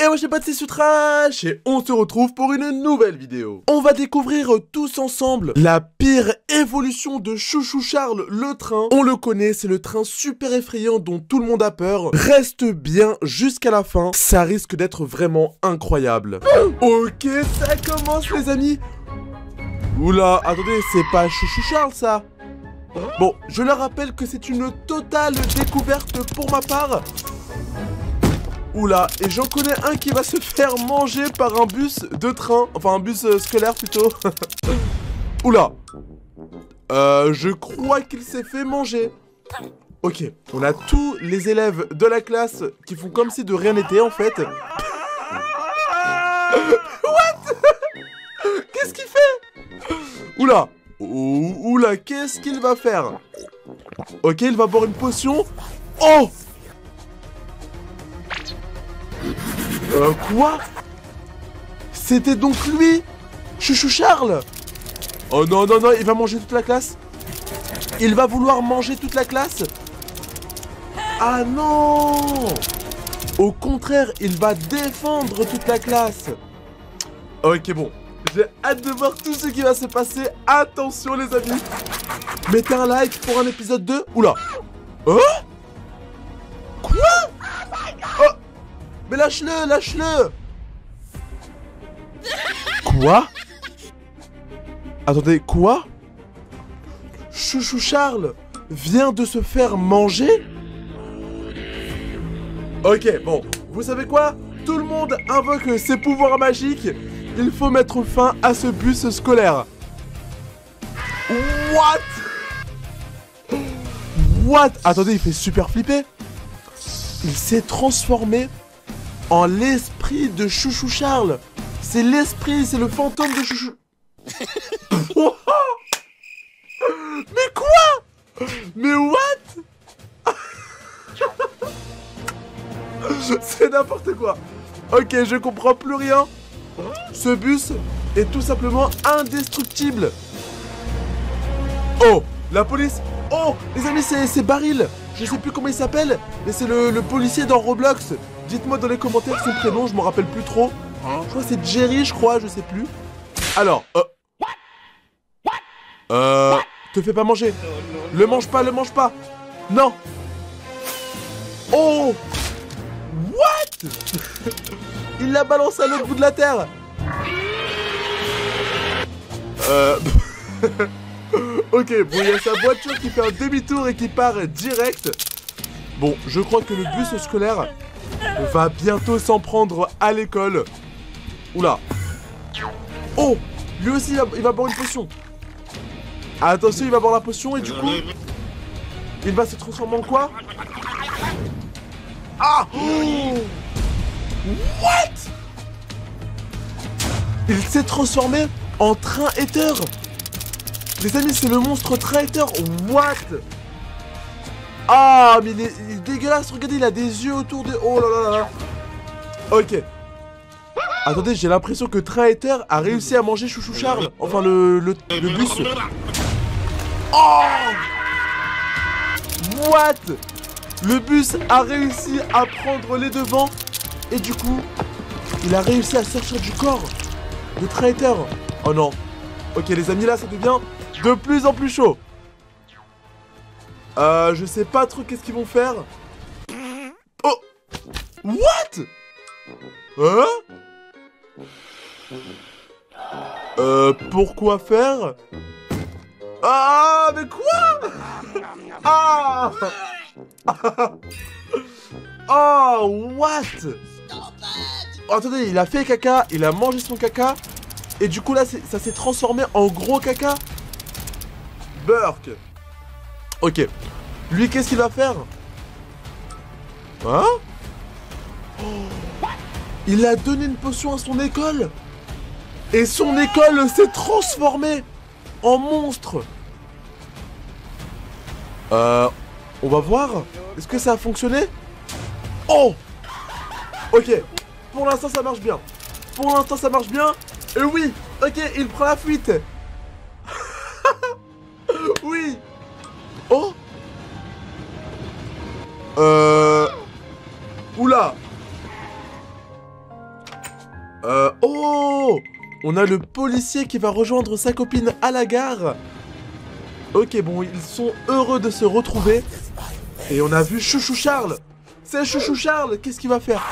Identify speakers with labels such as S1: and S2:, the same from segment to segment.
S1: Et moi j'ai pas c'est Trash et on se retrouve pour une nouvelle vidéo. On va découvrir tous ensemble la pire évolution de Chouchou Charles le train. On le connaît, c'est le train super effrayant dont tout le monde a peur. Reste bien jusqu'à la fin, ça risque d'être vraiment incroyable. ok, ça commence les amis. Oula, attendez, c'est pas Chouchou Charles ça Bon, je leur rappelle que c'est une totale découverte pour ma part. Oula, et j'en connais un qui va se faire manger par un bus de train. Enfin, un bus euh, scolaire plutôt. Oula. Euh, je crois qu'il s'est fait manger. Ok, on a tous les élèves de la classe qui font comme si de rien n'était en fait. What? Qu'est-ce qu'il fait? Oula Oula, qu'est-ce qu'il va faire? Ok, il va boire une potion. Oh Euh, quoi? C'était donc lui? Chouchou Charles? Oh non, non, non, il va manger toute la classe. Il va vouloir manger toute la classe. Ah non! Au contraire, il va défendre toute la classe. Ok, bon. J'ai hâte de voir tout ce qui va se passer. Attention, les amis. Mettez un like pour un épisode 2. Oula. Hein? Mais lâche-le, lâche-le. Quoi? Attendez, quoi? Chouchou Charles vient de se faire manger? Ok, bon, vous savez quoi? Tout le monde invoque ses pouvoirs magiques. Il faut mettre fin à ce bus scolaire. What? What? Attendez, il fait super flipper. Il s'est transformé en l'esprit de Chouchou Charles. C'est l'esprit, c'est le fantôme de Chouchou. Mais quoi? Mais what? C'est n'importe quoi. Ok, je comprends plus rien. Ce bus est tout simplement indestructible. Oh, la police. Oh, les amis, c'est Baril. Je sais plus comment il s'appelle, mais c'est le, le policier dans Roblox. Dites-moi dans les commentaires son prénom, je m'en rappelle plus trop. Je crois que c'est Jerry, je crois, je sais plus. Alors, euh... Euh... Te fais pas manger. Le mange pas, le mange pas. Non. Oh What? Il l'a balancé à l'autre bout de la terre. Euh... ok, bon, il y a sa voiture qui fait un demi-tour et qui part direct. Bon, je crois que le bus scolaire va bientôt s'en prendre à l'école. Oula. Oh Lui aussi, il va, boire une potion. Attention, il va boire la potion et du coup... Il va se transformer en quoi? Ah! What? Il s'est transformé en train éther Les amis, c'est le monstre train éther What? Ah, mais il est, dégueulasse. Regardez, il a des yeux autour de... Oh là là là. Ok. Attendez, j'ai l'impression que Traiter a réussi à manger Chouchou Charles. Enfin, le, le, le bus. Oh What? Le bus a réussi à prendre les devants. Et du coup, il a réussi à sortir du corps de Traiter. Oh non. Ok, les amis, là, ça devient de plus en plus chaud. Euh, je sais pas trop qu'est-ce qu'ils vont faire. Oh What Hein Euh, pourquoi faire Ah, mais quoi Ah Oh, what oh, Attendez, il a fait caca, il a mangé son caca, et du coup là, ça s'est transformé en gros caca. Burk Ok. Lui, qu'est-ce qu'il va faire Hein Il a donné une potion à son école. Et son école s'est transformée en monstre. Euh... On va voir. Est-ce que ça a fonctionné Oh. Ok. Pour l'instant, ça marche bien. Pour l'instant, ça marche bien. Et oui. Ok, il prend la fuite. Oui Oh. Euh... Oula. Euh, oh. On a le policier qui va rejoindre sa copine à la gare. Ok, bon, ils sont heureux de se retrouver. Et on a vu Chouchou Charles. C'est Chouchou Charles, qu'est-ce qu'il va faire?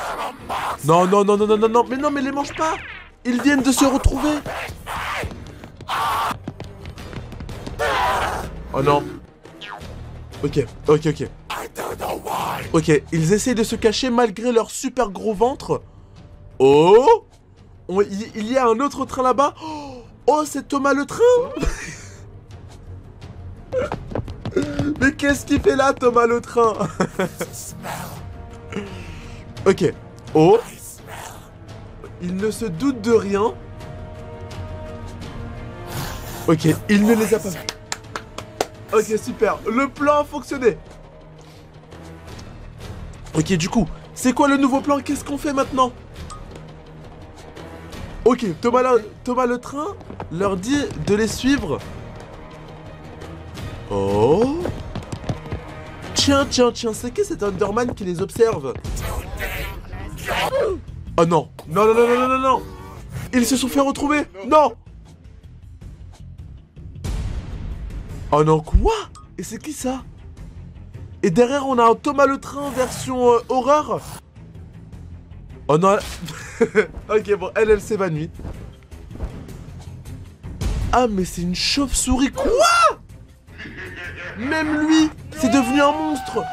S1: Non, non, non, non, non, non, non, mais non, mais les mange pas. Ils viennent de se retrouver. Oh non Ok, ok, ok. Ok, ils essayent de se cacher malgré leur super gros ventre. Oh Il y a un autre train là-bas. Oh, c'est Thomas le train Mais qu'est-ce qu'il fait là, Thomas le train? Ok. Oh Il ne se doute de rien. Ok, il ne les a pas. Ok, super. Le plan a fonctionné. Ok, du coup, c'est quoi le nouveau plan? Qu'est-ce qu'on fait maintenant? Ok, Thomas, Thomas le train leur dit de les suivre. Oh. Tiens, tiens, tiens, c'est qui cet Underman qui les observe? Oh non Non, non, non, non, non, non. Ils se sont fait retrouver. Non Oh non, quoi? Et c'est qui ça? Et derrière, on a un Thomas le Train version euh, horreur? Oh non Ok, bon, elle, elle s'évanouit. Ah, mais c'est une chauve-souris Quoi? Même lui, c'est devenu un monstre!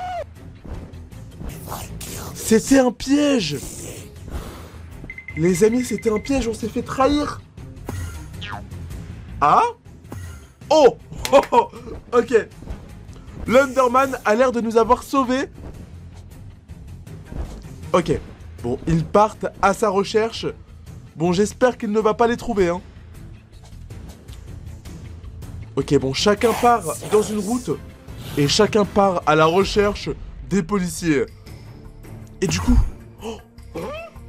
S1: C'était un piège! Les amis, c'était un piège, on s'est fait trahir! Ah? Oh Ok. L'Underman a l'air de nous avoir sauvés. Ok. Bon, ils partent à sa recherche. Bon, j'espère qu'il ne va pas les trouver, hein. Ok, bon, chacun part dans une route. Et chacun part à la recherche des policiers. Et du coup... Oh,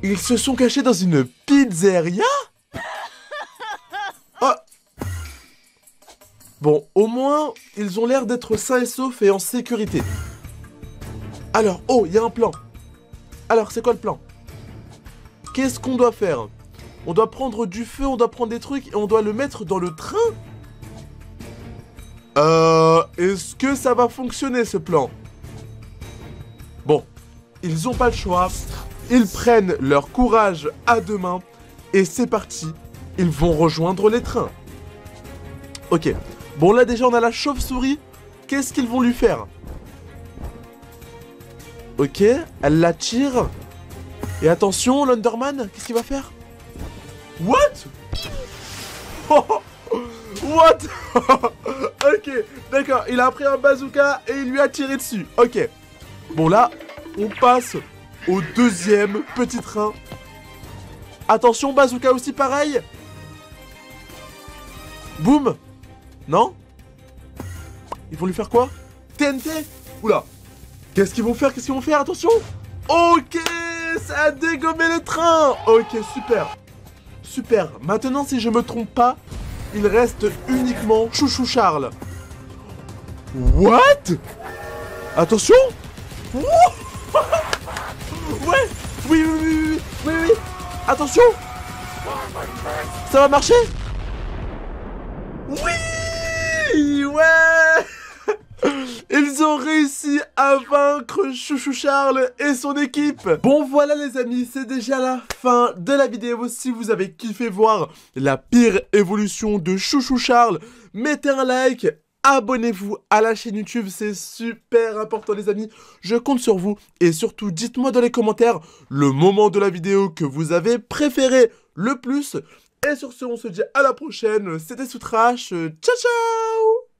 S1: ils se sont cachés dans une pizzeria? Bon, au moins, ils ont l'air d'être sains et saufs et en sécurité. Alors, oh, il y a un plan. Alors, c'est quoi le plan? Qu'est-ce qu'on doit faire? On doit prendre du feu, on doit prendre des trucs et on doit le mettre dans le train? Euh... Est-ce que ça va fonctionner, ce plan? Bon, ils ont pas le choix. Ils prennent leur courage à deux mains. Et c'est parti. Ils vont rejoindre les trains. Ok, Bon, là, déjà, on a la chauve-souris. Qu'est-ce qu'ils vont lui faire? Ok, elle la tire. Et attention, l'Underman, qu'est-ce qu'il va faire? What? What? Ok, d'accord, il a pris un bazooka et il lui a tiré dessus. Ok. Bon, là, on passe au deuxième petit train. Attention, bazooka aussi pareil. Boum non Ils vont lui faire quoi TNT Oula Qu'est-ce qu'ils vont faire Qu'est-ce qu'ils vont faire Attention Ok Ça a dégommé le train Ok, super. Super. Maintenant, si je me trompe pas, il reste uniquement Chouchou Charles. What Attention Ouais Oui, oui, oui, oui, oui, oui. Attention Ça va marcher Oui ouais Ils ont réussi à vaincre Chouchou Charles et son équipe Bon voilà les amis, c'est déjà la fin de la vidéo. Si vous avez kiffé voir la pire évolution de Chouchou Charles, mettez un like, abonnez-vous à la chaîne YouTube, c'est super important les amis, je compte sur vous. Et surtout, dites-moi dans les commentaires le moment de la vidéo que vous avez préféré le plus. Et sur ce, on se dit à la prochaine, c'était Soutrache, ciao ciao